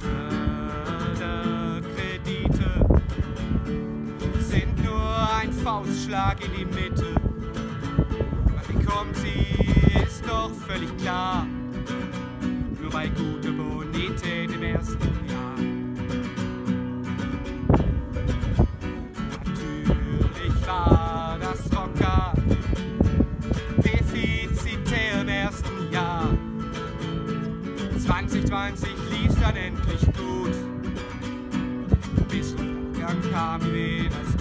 Förderkredite sind nur ein Faustschlag in die Mitte. Wie kommt sie, ist doch völlig klar. Nur bei guter Bonität im ersten Jahr. Natürlich war das Rocker defizitär im ersten Jahr. 2020 lief's dann endlich gut. Bis dann kam das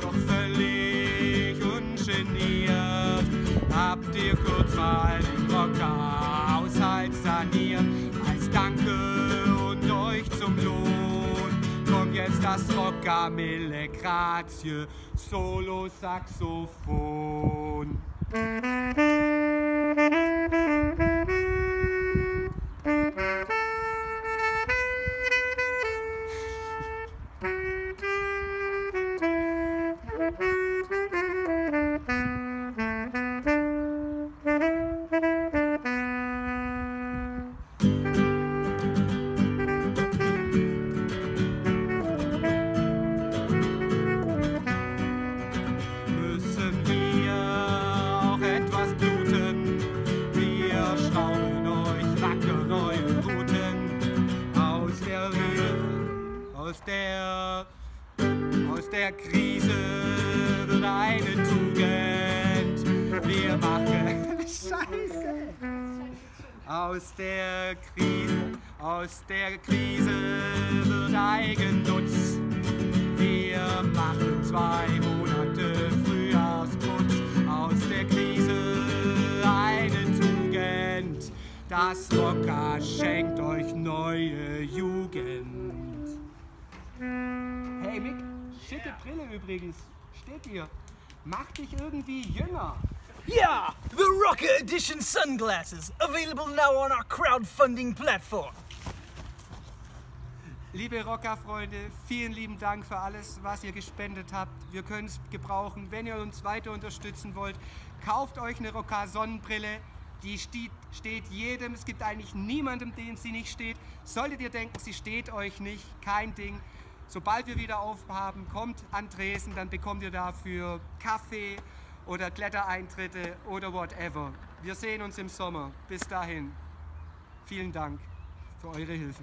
Doch völlig ungeniert habt ihr kurz mal den Rocker-Haushalt saniert. Als Danke und euch zum Lohn kommt jetzt das Rocker Mille Grazie Solo-Saxophon. müssen aus der, aus der Krise wird eine Tugend. Wir machen Scheiße. Aus der Krise, aus der Krise wird Eigennutz. Wir machen zwei Monate Frühjahrsputz aus der Krise eine Tugend. Das Rocker schenkt euch neue Jugend. Hey Mick, schicke Brille übrigens. Steht hier. Mach dich irgendwie jünger. Yeah, the Rocker Edition sunglasses, available now on our crowdfunding platform. Liebe Rockerfreunde, vielen lieben Dank für alles, was ihr gespendet habt. Wir können es gebrauchen. Wenn ihr uns weiter unterstützen wollt, kauft euch eine Rocker Sonnenbrille. Die steht, steht jedem. Es gibt eigentlich niemandem, dem sie nicht steht. Solltet ihr denken, sie steht euch nicht, kein Ding. Sobald wir wieder aufhaben, kommt an Dresden, dann bekommt ihr dafür Kaffee oder Klettereintritte oder whatever. Wir sehen uns im Sommer. Bis dahin. Vielen Dank für eure Hilfe.